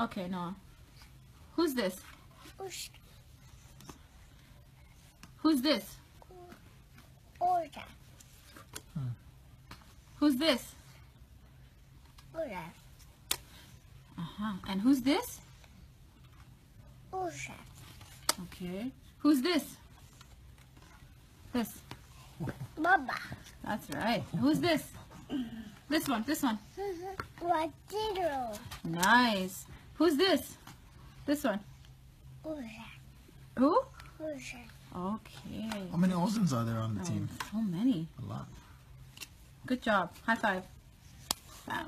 Okay, Noah. Who's this? Who's this? Order. Who's this? Order. Uh-huh. And who's this? Order. Okay. Who's this? This. Baba. That's right. Who's this? This one. This one. Wadiro. Nice. Who's this? This one. Who? Okay. How many Olsons are there on the Oh, team? so many. A lot. Good job. High five. Wow.